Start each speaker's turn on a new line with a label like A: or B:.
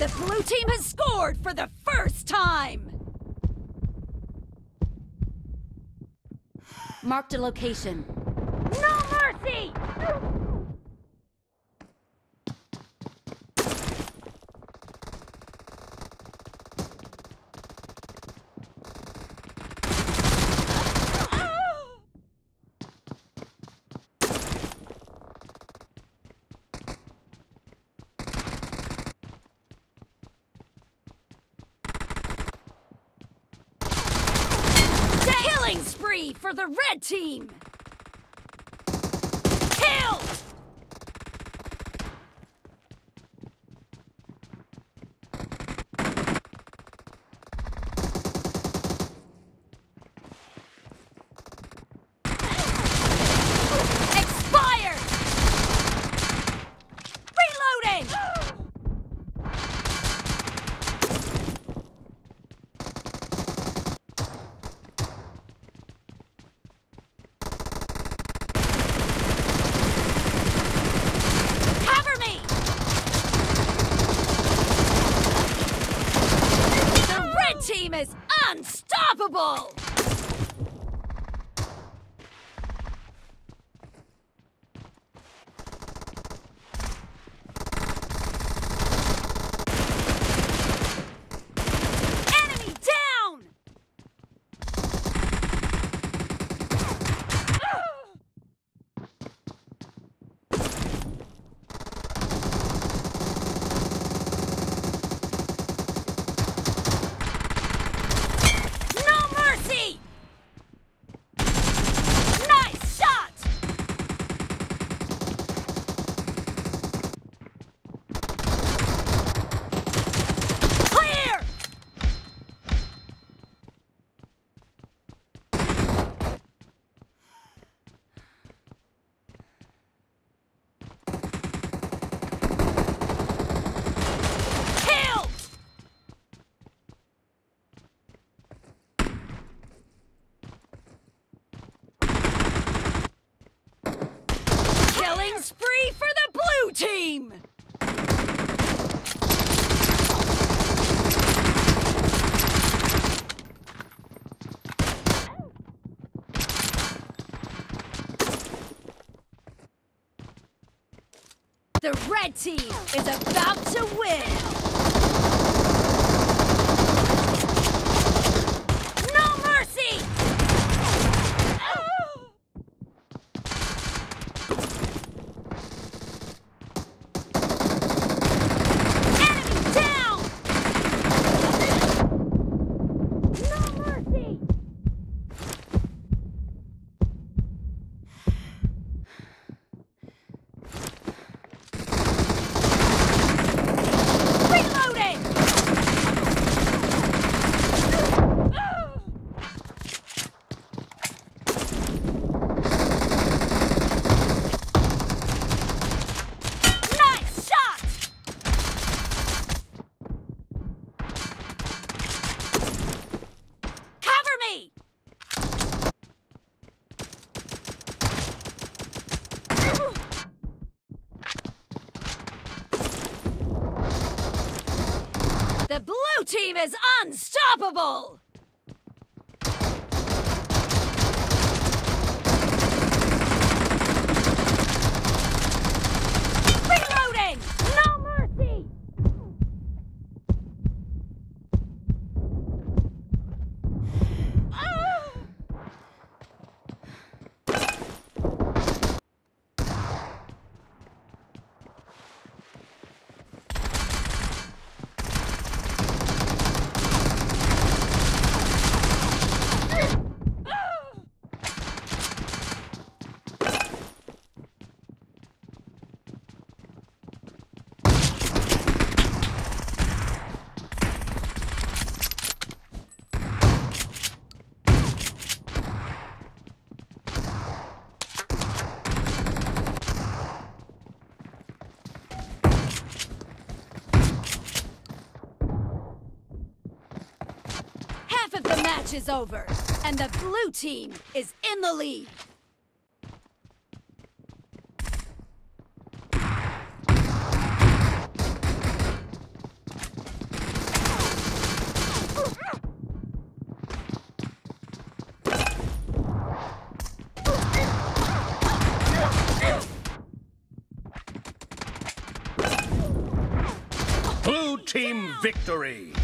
A: The blue team has scored for the first time! Marked a location. No mercy! Killing spree for the red team! Kill! Expired! Reloading! Cover me! The red team is unstoppable! Killing spree for the blue team! The red team is about to win! The blue team is unstoppable! Half of the match is over, and the blue team is in the lead.
B: Blue team victory!